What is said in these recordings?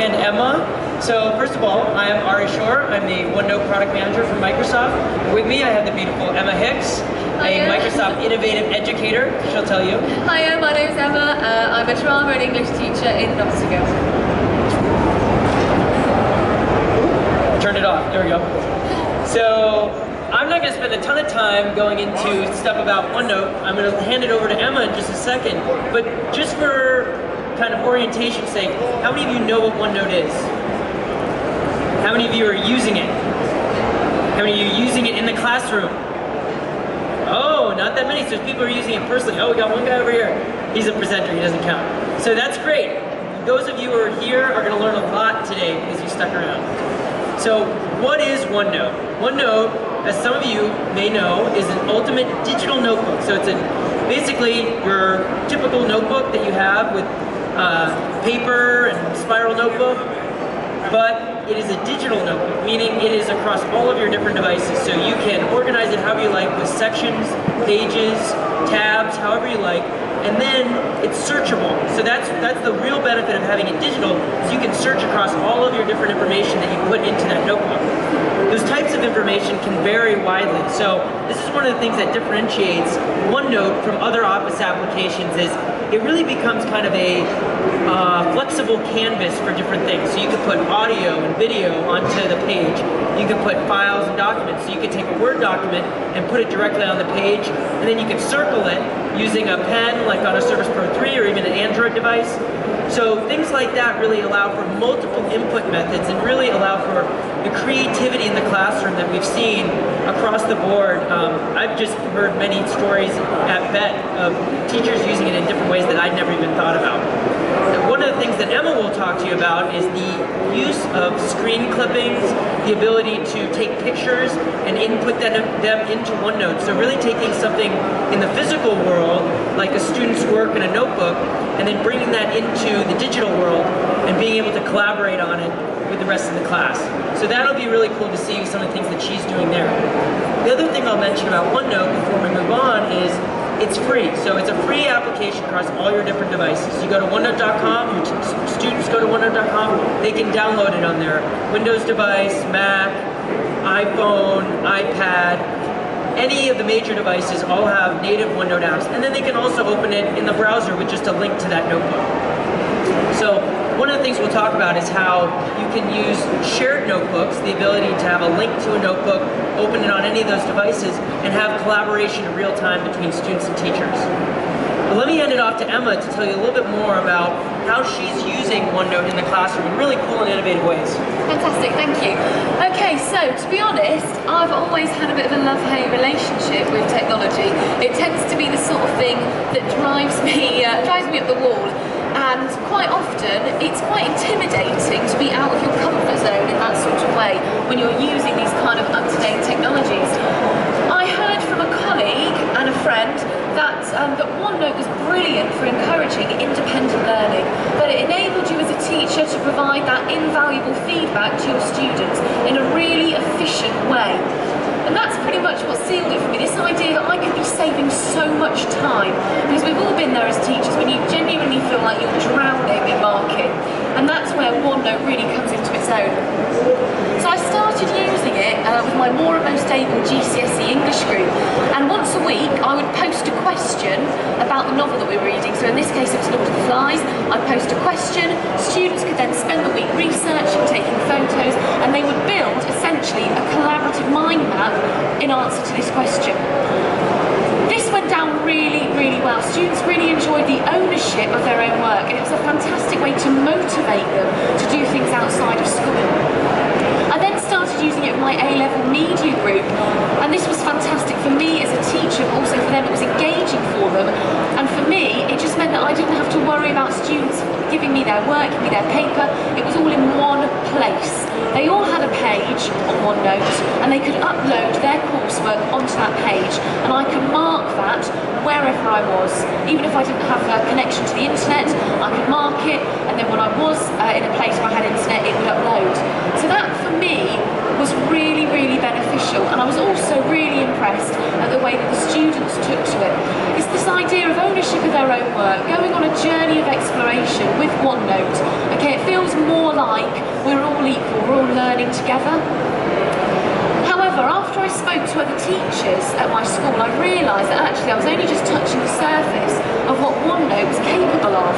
and Emma. So first of all, I am Ari Schorr. I'm the OneNote product manager for Microsoft. With me, I have the beautiful Emma Hicks, a. Microsoft innovative educator. She'll tell you. Hiya, my name's Emma. Uh, I'm a drama and English teacher in Nottingham. Turn it off. There we go. So I'm not going to spend a ton of time going into stuff about OneNote. I'm going to hand it over to Emma in just a second. But just for kind of orientation sake, how many of you know what OneNote is? How many of you are using it? How many of you are using it in the classroom? Oh, not that many. So people are using it personally. Oh, we got one guy over here. He's a presenter. He doesn't count. So that's great. Those of you who are here are going to learn a lot today because you stuck around. So what is OneNote? OneNote, as some of you may know, is an ultimate digital notebook. So it's a, basically your typical notebook that you have with uh, paper and spiral notebook, but it is a digital notebook, meaning it is across all of your different devices. So you can organize it however you like with sections, pages, tabs, however you like, and then it's searchable. So that's that's the real benefit of having it digital, is you can search across all of your different information that you put into that notebook. Those types of information can vary widely. So this is one of the things that differentiates OneNote from other Office applications is it really becomes kind of a uh, flexible canvas for different things. So you could put audio and video onto the page. You could put files and documents. So you could take a Word document and put it directly on the page, and then you could circle it using a pen, like on a Surface Pro 3 or even an Android device. So things like that really allow for multiple input methods and really allow for the creativity in the classroom that we've seen across the board. Um, I've just heard many stories at BETT of teachers using it in different ways that I'd never even thought about. One of the things that Emma will talk to you about is the use of screen clippings, the ability to take pictures and input them, them into OneNote. So really taking something in the physical world, like a student's work in a notebook, and then bringing that into the digital world and being able to collaborate on it with the rest of the class. So that'll be really cool to see some of the things that she's doing there. The other thing I'll mention about OneNote before we move on is it's free. So it's a free application across all your different devices. You go to OneNote.com, your students go to OneNote.com, they can download it on their Windows device, Mac, iPhone, iPad, any of the major devices all have native OneNote apps. And then they can also open it in the browser with just a link to that notebook. So one of the things we'll talk about is how you can use shared notebooks, the ability to have a link to a notebook, open it on any of those devices, and have collaboration in real time between students and teachers. But let me hand it off to Emma to tell you a little bit more about how she's using OneNote in the classroom in really cool and innovative ways. Fantastic, thank you. Okay, so to be honest, I've always had a bit of a love-hate relationship with technology. It tends to be the sort of thing that drives me uh, drives me up the wall. And quite often, it's quite intimidating to be out of your comfort zone in that sort of way when you're using these kind of up-to-date technologies. I heard from a colleague and a friend that, um, that OneNote was brilliant for encouraging independent learning, that it enabled you as a teacher to provide that invaluable feedback to your students in a really efficient way. And that's pretty much what sealed it for me, this idea that I could be saving so much time. Because we've all been there as teachers when you genuinely feel like you're drowning in marking. And that's where OneNote really comes into its own. So I started using it my more and most able GCSE English group. And once a week, I would post a question about the novel that we were reading. So in this case, it was Lord of the Flies. I'd post a question. Students could then spend the week researching, taking photos, and they would build essentially a collaborative mind map in answer to this question. This went down really, really well. Students really enjoyed the ownership of their own work, and it was a fantastic way to motivate them to do things outside of school. I then started using it with my A-level media group, and this was fantastic for me as a teacher, but also for them it was engaging for them. And for me, it just meant that I didn't have to worry about students giving me their work, giving me their paper. It was all in one place. They all had a page on OneNote, and they could upload their coursework onto that page, and I could mark that wherever I was. Even if I didn't have a connection to the internet, I could mark it, and then when I was uh, in a place where I had internet, it would upload. So that, for me, was really, really beneficial, and I was also really impressed at the way that the students took to it. It's this idea of ownership of their own work, going on a journey of exploration with OneNote. Okay, it feels more like we're all equal, we're all learning together. However, after I spoke to other teachers at my school, I realised that actually I was only just touching the surface of what OneNote was capable of.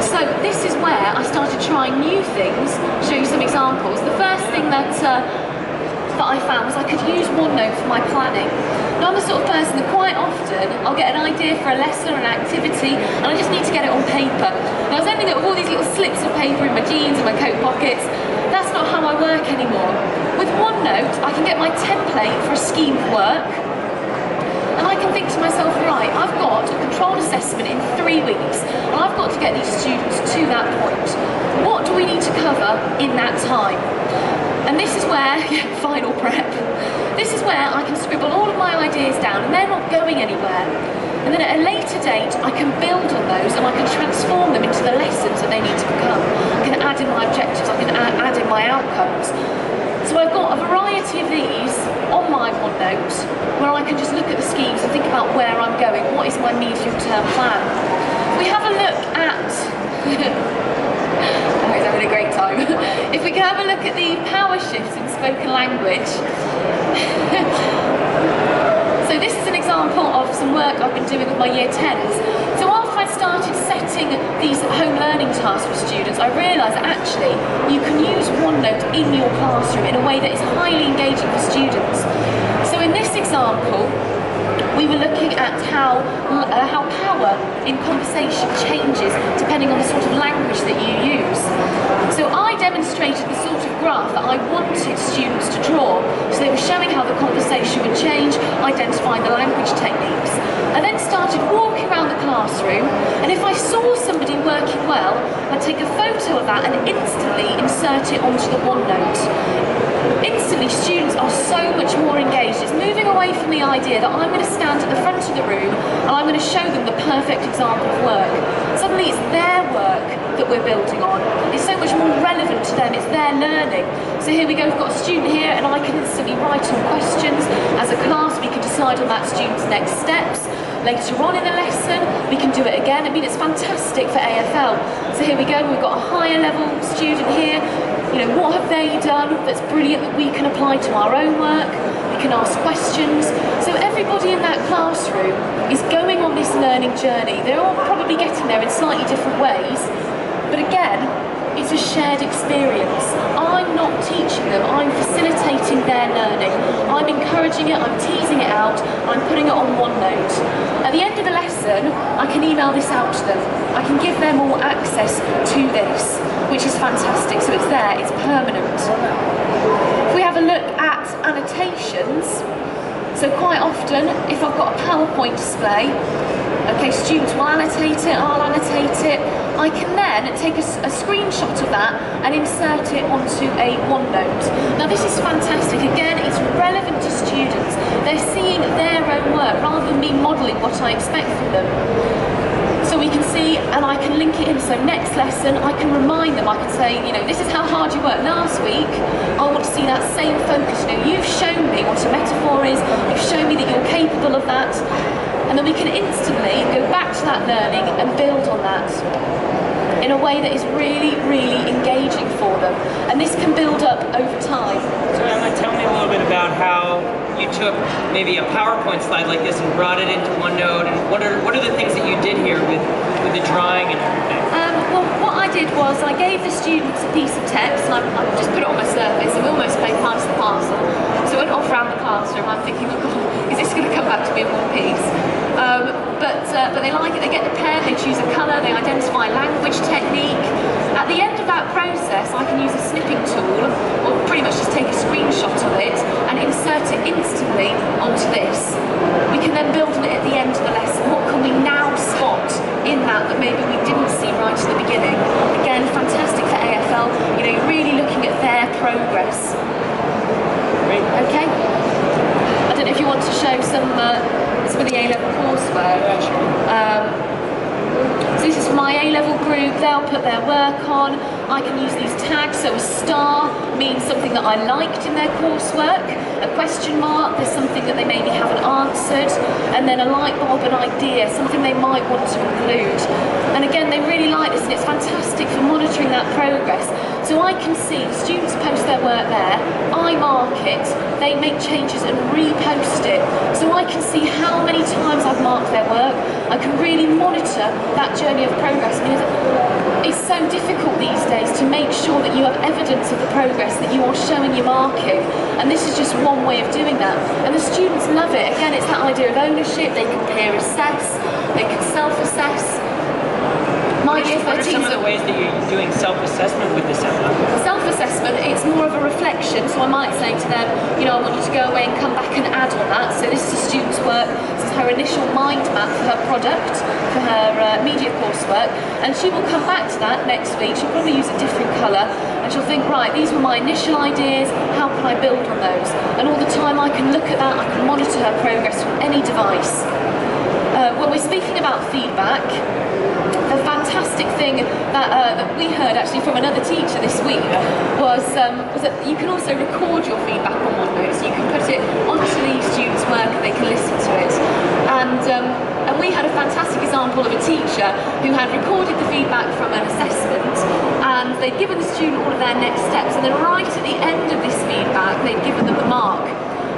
So this is where I started trying new things. Show you some examples. The first thing that uh, I found was I could use OneNote for my planning. Now I'm the sort of person that quite often I'll get an idea for a lesson or an activity and I just need to get it on paper. Now I was ending up with all these little slips of paper in my jeans and my coat pockets. That's not how I work anymore. With OneNote, I can get my template for a scheme of work and I can think to myself, right, I've got a controlled assessment in three weeks and I've got to get these students to that point. What do we need to cover in that time? And this is where, yeah, final prep, this is where I can scribble all of my ideas down and they're not going anywhere. And then at a later date, I can build on those and I can transform them into the lessons that they need to become. I can add in my objectives, I can add, in my outcomes. So I've got a variety of these on my OneNote where I can just look at the schemes and think about where I'm going, what is my medium term plan. We have a look at having a great time. if we can have a look at the power shift in spoken language. so this is an example of some work I've been doing with my year 10s. So after I started setting these home learning tasks for students, I realised that actually you can use OneNote in your classroom in a way that is highly engaging for students. So in this example, we were looking at how, uh, how power in conversation changes depending on the sort of language that you use. So I demonstrated the sort of graph that I wanted students to draw. So they were showing how the conversation would change, identifying the language techniques. I then started walking around the classroom and if I saw somebody working well, I'd take a photo of that and instantly insert it onto the OneNote instantly students are so much more engaged. It's moving away from the idea that I'm going to stand at the front of the room and I'm going to show them the perfect example of work. Suddenly it's their work that we're building on. It's so much more relevant to them, it's their learning. So here we go, we've got a student here and I can instantly write on questions. As a class we can decide on that student's next steps. Later on in the lesson, we can do it again. I mean, it's fantastic for AFL. So here we go, we've got a higher level student here you know, what have they done that's brilliant that we can apply to our own work? We can ask questions. So everybody in that classroom is going on this learning journey. They're all probably getting there in slightly different ways. But again, it's a shared experience. I'm not teaching them, I'm facilitating their learning. I'm encouraging it, I'm teasing it out, I'm putting it on OneNote. At the end of the lesson, I can email this out to them. I can give them all access to this, which is fantastic. So it's there, it's permanent. If we have a look at annotations, so quite often, if I've got a PowerPoint display, okay, students will annotate it, I'll annotate it. I can then take a, a, screenshot of that and insert it onto a OneNote. Now this is fantastic. Again, it's relevant to students. They're seeing their own work rather than me modelling what I expect from them. So we can see, and I can link it in. So next lesson, I can remind them. I can say, you know, this is how hard you worked last week. I want to see that same focus. You know, you've shown me what a metaphor is. You've shown me that you're capable of that. And then we can instantly go back to that learning and build on that in a way that is really, really engaging for them. And this can build up over time. So Emma, tell me a little bit about how you took maybe a PowerPoint slide like this and brought it into OneNote, and what are what are the things that you did here with, with the drawing and everything? Um, well, what I did was I gave the students a piece of text, and I, I just put it on my surface, and we almost played pass the parcel. So I went off around the classroom, I'm thinking, oh God, is this going to come back to me in one piece? Um, but, uh, but they like it, they get the pen, they choose a colour, they identify language technique. At the end of that process, I can use a snipping tool, or pretty much just take a screenshot of it and insert it instantly onto this. We can then build on it at the end of the lesson. What can we now spot in that that maybe we didn't see right at the beginning? Again, fantastic for AFL, you know, you're really looking at their progress. Okay? I don't know if you want to show some uh, of the A-level coursework. Um, so this is for my A-level group, they'll put their work on, I can use these tags, so a star means something that I liked in their coursework, a question mark, there's something that they maybe haven't answered, and then a light bulb, an idea, something they might want to include. And again, they really like this and it's fantastic for monitoring that progress. So I can see students post their work there, I mark it, they make changes and repost it. So I can see how many times I've marked their work. I can really monitor that journey of progress because it's so difficult these days to make sure that you have evidence of the progress that you are showing your marking. And this is just one way of doing that. And the students love it. Again, it's that idea of ownership. They can peer assess, they can self-assess. My year What are some of the ways that you're doing self-assessment with this, Emma? Self-assessment, it's more of a reflection, so I might say to them, you know, I want you to go away and come back and add on that. So this is a student's work, this is her initial mind map for her product, for her uh, media coursework, and she will come back to that next week. She'll probably use a different colour, and she'll think, right, these were my initial ideas, how can I build on those? And all the time I can look at that, I can monitor her progress from any device. Uh, when we're speaking about feedback, the fantastic thing that, uh, that we heard actually from another teacher this week was, um, was that you can also record your feedback on OneNote, so you can put it onto the student's work and they can listen to it. And, um, and we had a fantastic example of a teacher who had recorded the feedback from an assessment and they'd given the student all of their next steps and then right at the end of this feedback they'd given them the mark.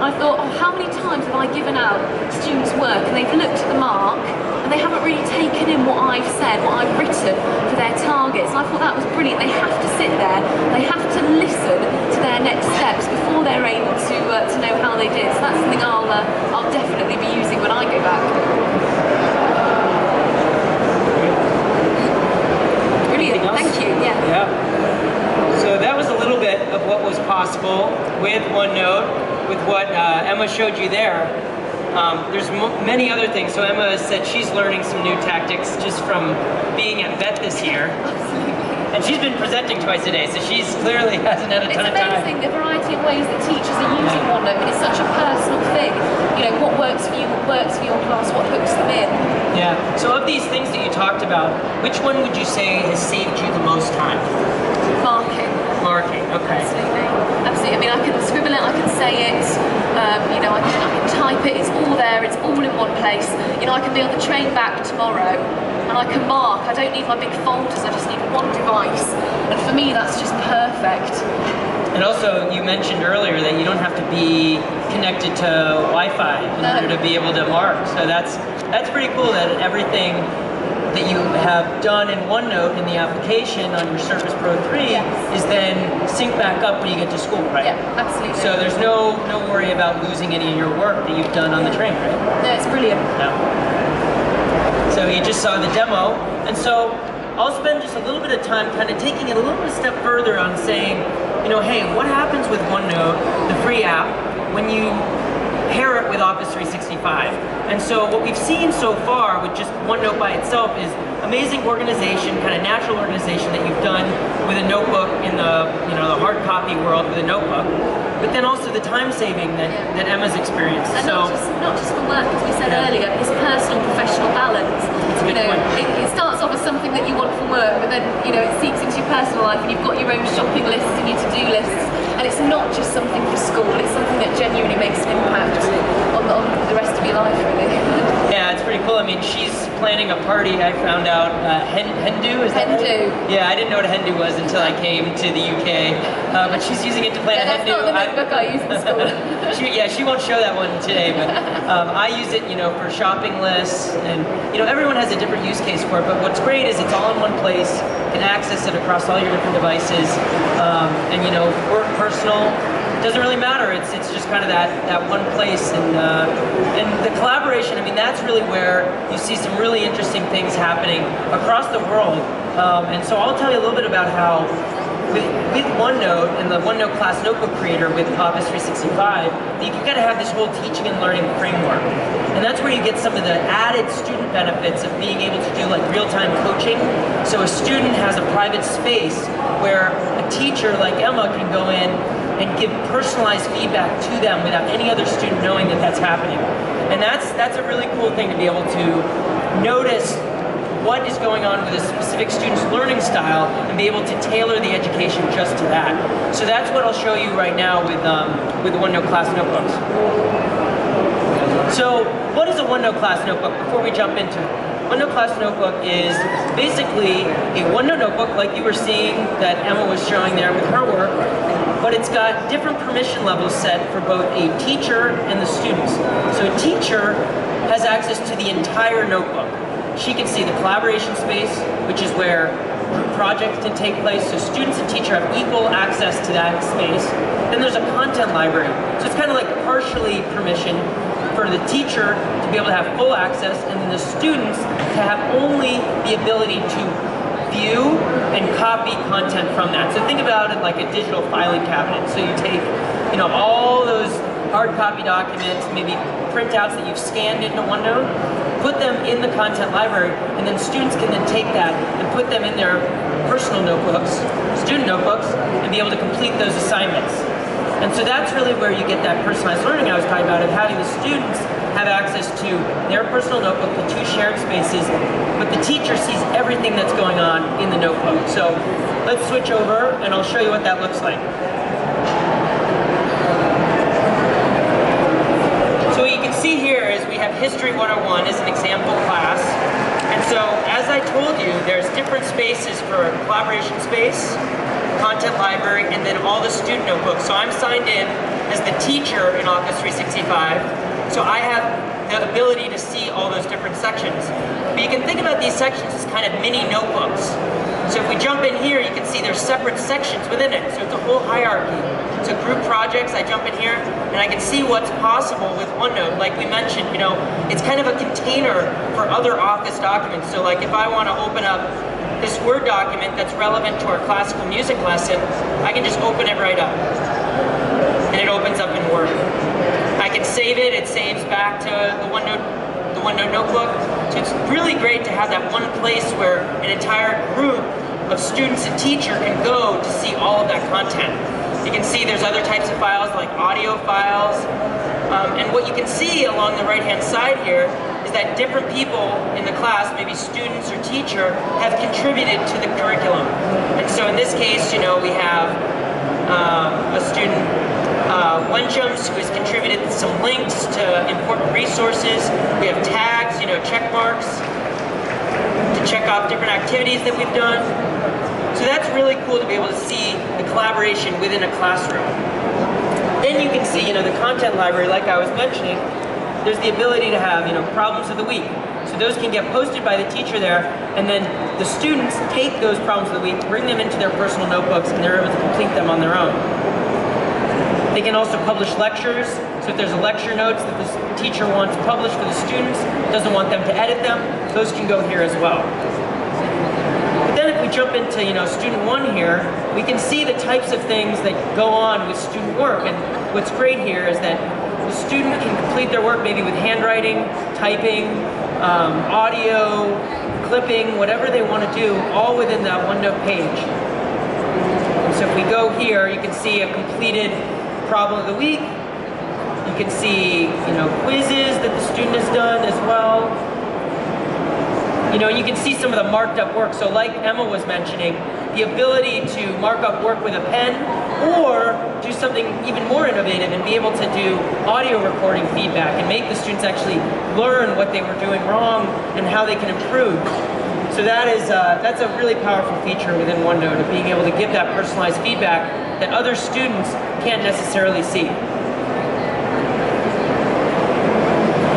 I thought, oh, how many times have I given out students' work and they've looked at the mark and they haven't really taken in what I've said, what I've written for their targets. And I thought that was brilliant. They have to sit there, they have to listen to their next steps before they're able to uh, to know how they did. So that's something I'll uh, I'll definitely be using when I go back. Brilliant. Thank you. Yeah. Yeah. So that was a little bit of what was possible with OneNote, with what uh, Emma showed you there. Um, there's many other things. So Emma said she's learning some new tactics just from being at BETT this year. And she's been presenting twice a day, so she's clearly hasn't had a It's ton of time. It's amazing the variety of ways that teachers are using OneNote, but it's such a personal thing. You know, what works for you, what works for your class, what hooks them in. Yeah. So of these things that you talked about, which one would you say has saved you the most time? Marking. Marking. Okay. Absolutely. Absolutely. I mean, I can scribble it, I can say it, um, you know, I can, I can type it, it's all there, it's all in one place. You know, I can be on the train back tomorrow and I can mark. I don't need my big folders, I just need one device. And for me, that's just perfect. And also, you mentioned earlier that you don't have to be connected to Wi-Fi in No. order to be able to mark. So that's that's pretty cool that everything that you have done in OneNote in the application on your Surface Pro 3 Yes. is then synced back up when you get to school, right? Yeah, absolutely. So there's no no worry about losing any of your work that you've done on the train, right? no, it's brilliant. No. So you just saw the demo, and so I'll spend just a little bit of time kind of taking it a little bit step further on saying, you know, hey, what happens with OneNote, the free app, when you pair it with Office 365? And so what we've seen so far with just OneNote by itself is amazing organization, kind of natural organization that you've done with a notebook in the, you know, the hard copy world with a notebook, but then also the time saving that, that Emma's experienced. And so not just not just for work, as we said Yeah. earlier, it's personal professional balance. You know, it, it starts off as something that you want for work, but then you know it seeps into your personal life, and you've got your own shopping lists and your to-do lists, and it's not just something for school. It's something that genuinely makes an impact on the, on the rest of your life, really. Yeah, it's pretty cool. I mean, she's planning a party. I found out uh, hen- Hendu is that right? Yeah, I didn't know what a hen do was until I came to the UK. Uh, but she's using it to plan Yeah, a that's hen do. not the notebook I use in school. she, yeah, she won't show that one today, but um, I use it, you know, for shopping lists, and you know, everyone has a different use case for it. But what's great is it's all in one place. You can access it across all your different devices, um, and you know, work, personal. Doesn't really matter. It's it's just kind of that that one place, and uh, and the collaboration. I mean, that's really where you see some really interesting things happening across the world. Um, and so I'll tell you a little bit about how with, with OneNote and the OneNote Class Notebook Creator with Office 365, you of have this whole teaching and learning framework. And that's where you get some of the added student benefits of being able to do like real-time coaching. So a student has a private space where a teacher like Emma can go in and give personalized feedback to them without any other student knowing that that's happening. And that's that's a really cool thing to be able to notice what is going on with a specific student's learning style and be able to tailor the education just to that. So that's what I'll show you right now with, um, with the OneNote class notebooks. So what is a OneNote class notebook before we jump into it? OneNote Class Notebook is basically a OneNote notebook like you were seeing that Emma was showing there with her work, but it's got different permission levels set for both a teacher and the students. So a teacher has access to the entire notebook. She can see the collaboration space, which is where group projects can take place, so students and teacher have equal access to that space. Then there's a content library. So it's kind of like partially permission for the teacher to be able to have full access and then the students to have only the ability to view and copy content from that. So think about it like a digital filing cabinet. So you take, you know, all those hard copy documents, maybe printouts that you've scanned into OneNote, put them in the content library, and then students can then take that and put them in their personal notebooks, student notebooks, and be able to complete those assignments. And so that's really where you get that personalized learning I was talking about of having the students have access to their personal notebook, the two shared spaces, but the teacher sees everything that's going on in the notebook. So let's switch over and I'll show you what that looks like. So what you can see have History 101 is an example class. And so as I told you, there's different spaces for collaboration space, content library, and then all the student notebooks. So I'm signed in as the teacher in Office 365. So I have the ability to see all those different sections. But you can think about these sections as kind of mini notebooks. So if we jump in here, you can see there's separate sections within it. So it's a whole hierarchy. So group projects, I jump in here and I can see what's possible with OneNote. Like we mentioned, you know, it's kind of a container for other Office documents. So like if I want to open up this Word document that's relevant to our classical music lesson, I can just open it right up. And it opens up in Word. I can save it, it saves back to the OneNote, the OneNote notebook. So it's really great to have that one place where an entire group of students and teacher can go to see all of that content. You can see there's other types of files like audio files. Um, and what you can see along the right hand side here is that different people in the class, maybe students or teacher, have contributed to the curriculum. And so in this case, you know, we have um, a student, uh, who has contributed some links to important resources. We have tags, you know, check marks to check off different activities that we've done. So that's really cool to be able to see the collaboration within a classroom. Then you can see, you know, the content library, like I was mentioning, there's the ability to have, you know, problems of the week. So those can get posted by the teacher there, and then the students take those problems of the week, bring them into their personal notebooks, and they're able to complete them on their own. They can also publish lectures. So if there's a lecture notes that the teacher wants published for the students, doesn't want them to edit them, those can go here as well. Jump into, you know, student one here, we can see the types of things that go on with student work. And what's great here is that the student can complete their work maybe with handwriting, typing, um, audio, clipping, whatever they want to do, all within that OneNote page. So if we go here, you can see a completed problem of the week. You can see, you know, quizzes that the student has done as well. You know, you can see some of the marked up work. So like Emma was mentioning, the ability to mark up work with a pen or do something even more innovative and be able to do audio recording feedback and make the students actually learn what they were doing wrong and how they can improve. So that is uh, that's a really powerful feature within OneNote of being able to give that personalized feedback that other students can't necessarily see.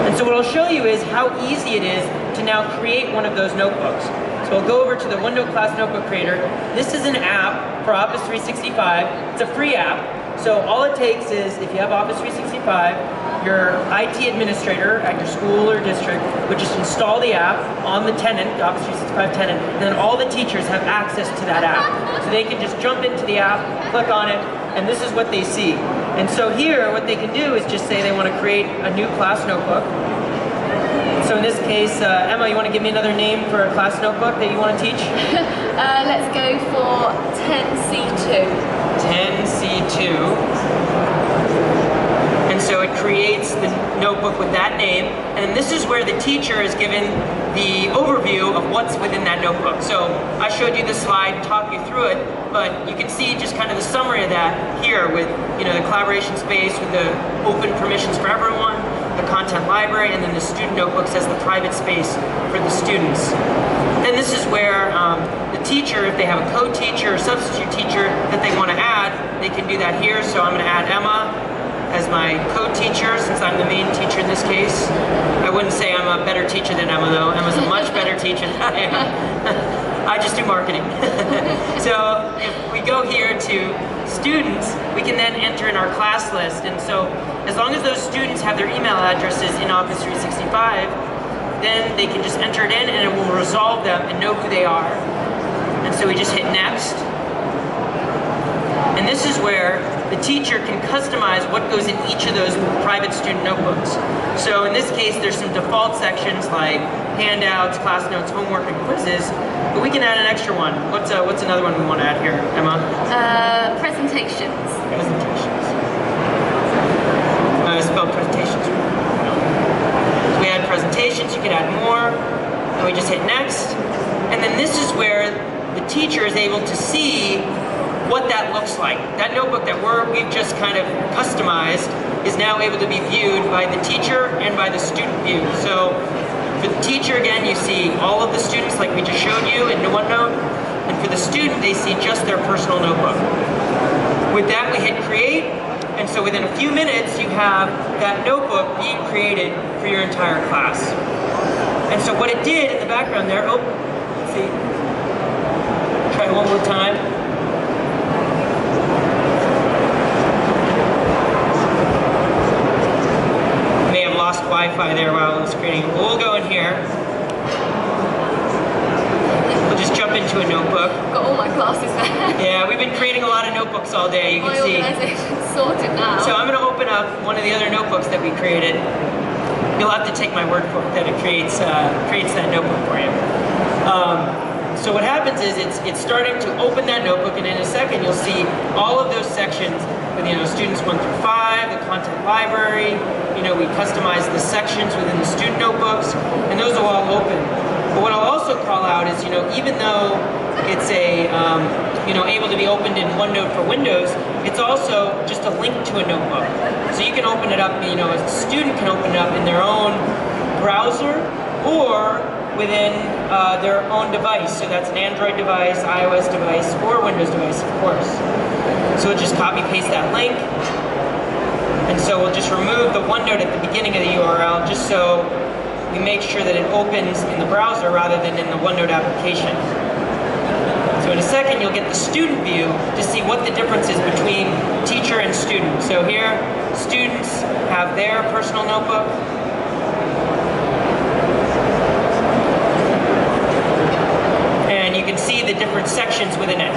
And so what I'll show you is how easy it is to now create one of those notebooks. So I'll go over to the OneNote Class Notebook Creator. This is an app for Office 365. It's a free app. So all it takes is, if you have Office 365, your IT administrator at your school or district would just install the app on the tenant, the Office 365 tenant, and then all the teachers have access to that app. So they can just jump into the app, click on it, and this is what they see. And so here, what they can do is just say they want to create a new class notebook. So in this case, uh, Emma, you want to give me another name for a class notebook that you want to teach? Uh, let's go for 10C2. 10C2. And so it creates the notebook with that name. And this is where the teacher is given the overview of what's within that notebook. So I showed you the slide, talked you through it, but you can see just kind of the summary of that here with you know the collaboration space with the open permissions for everyone, content library, and then the student notebooks as the private space for the students. Then this is where um, the teacher, if they have a co-teacher or substitute teacher that they want to add, they can do that here. So I'm going to add Emma as my co-teacher since I'm the main teacher in this case. I wouldn't say I'm a better teacher than Emma though. Emma's a much better teacher than I am. I just do marketing. so if we go here to students, we can then enter in our class list. And so as long as those students have their email addresses in Office 365, then they can just enter it in and it will resolve them and know who they are. And so we just hit next. And this is where the teacher can customize what goes in each of those private student notebooks. So in this case, there's some default sections like handouts, class notes, homework, and quizzes, but we can add an extra one. What's, uh, what's another one we want to add here, Emma? Uh, presentations. Presentations. Uh, spelled presentations. So we add presentations, you can add more, and we just hit next. And then this is where the teacher is able to see what that looks like. That notebook that we're, we've just kind of customized is now able to be viewed by the teacher and by the student view. So for the teacher, again, you see all of the students like we just showed you in OneNote, and for the student, they see just their personal notebook. With that, we hit create, and so within a few minutes, you have that notebook being created for your entire class. And so what it did in the background there, oh, let's see, try one more time. May have lost Wi-Fi there while I was creating. We'll go in here. We'll just jump into a notebook. Got all my classes there. Yeah, we've been creating a lot of notebooks all day, you can my see. Sorted now. So I'm going to open up one of the other notebooks that we created. You'll have to take my word for it that it creates, uh, creates that notebook for you. Um, so what happens is it's, it's starting to open that notebook and in a second you'll see all of those sections with you know students one through five, the content library, you know we customize the sections within the student notebooks and those will all open. But what I'll also call out is you know even though it's a um, you know able to be opened in OneNote for Windows, it's also just a link to a notebook. So you can open it up, you know a student can open it up in their own browser or within uh, their own device. So that's an Android device, iOS device, or Windows device, of course. So just copy paste that link. And so we'll just remove the OneNote at the beginning of the URL just so we make sure that it opens in the browser rather than in the OneNote application. In a second, you'll get the student view to see what the difference is between teacher and student. So here, students have their personal notebook, and you can see the different sections within it.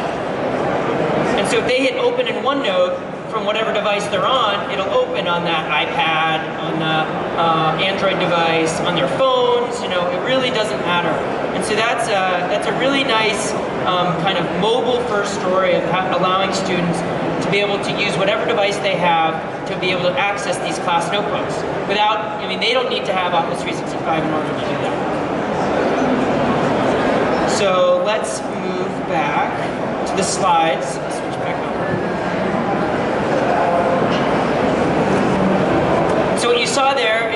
And so if they hit open in OneNote from whatever device they're on, it'll open on that iPad, on the uh, Android device, on their phones, you know, it really doesn't matter. And so that's a, that's a really nice um, kind of mobile first story of allowing students to be able to use whatever device they have to be able to access these class notebooks without, I mean, they don't need to have Office 365 in order to do that. So let's move back to the slides. Switch back over. So what you saw there